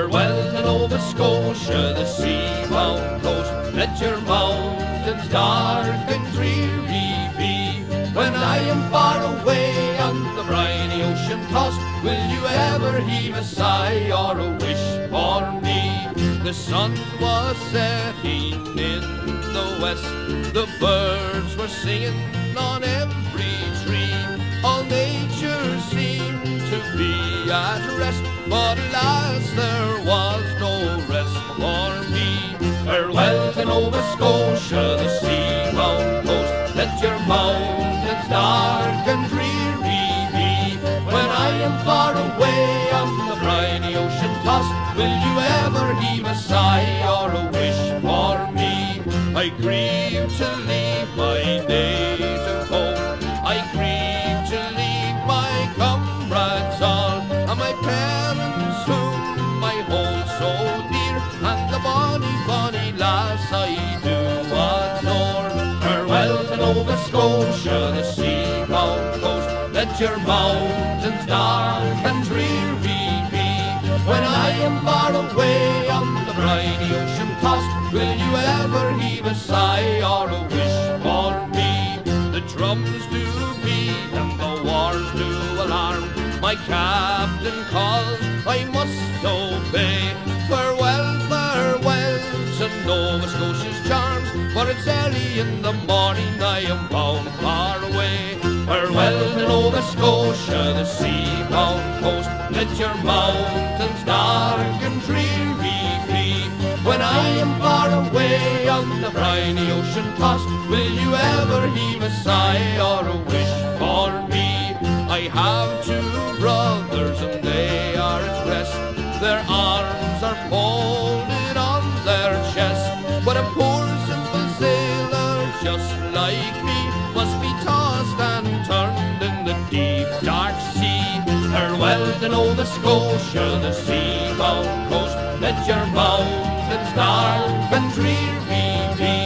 Farewell to Nova Scotia, the sea-bound coast. Let your mountains dark and dreary be. When I am far away on the briny ocean tossed, will you ever heave a sigh or a wish for me? The sun was setting in the west, the birds were singing on but alas, there was no rest for me. Farewell to Nova Scotia, the sea-bound coast. Let your mountains dark and dreary be. When I am far away on the briny ocean tossed, will you ever heave a sigh or a wish for me? I grieve to leave lass I do adore. Farewell to Nova Scotia, the sea-bound coast. Let your mountains dark and dreary be. When I am far away on the briny ocean tossed, will you ever heave a sigh or a wish for me? The drums do beat and the wars do alarm. My captain calls, Nova Scotia's charms, for it's early in the morning I am bound far away. Farewell to Nova Scotia, the sea-bound coast. Let your mountains dark and dreary be. When I am far away on the briny ocean tossed, will you ever heave a sigh or a wish for me? I have two Nova Scotia, the sea-bound coast. Let your mountains dark and dreary be.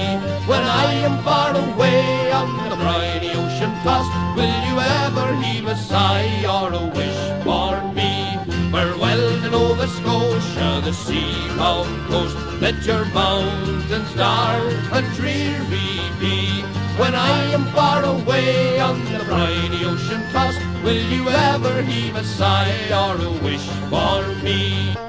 When I am far away on the briny ocean tossed, will you ever heave a sigh or a wish for me? Farewell to Nova Scotia, the sea-bound coast. Let your mountains dark and dreary be. When I am far away on the briny ocean tossed, will you ever heave a sigh or a wish for me?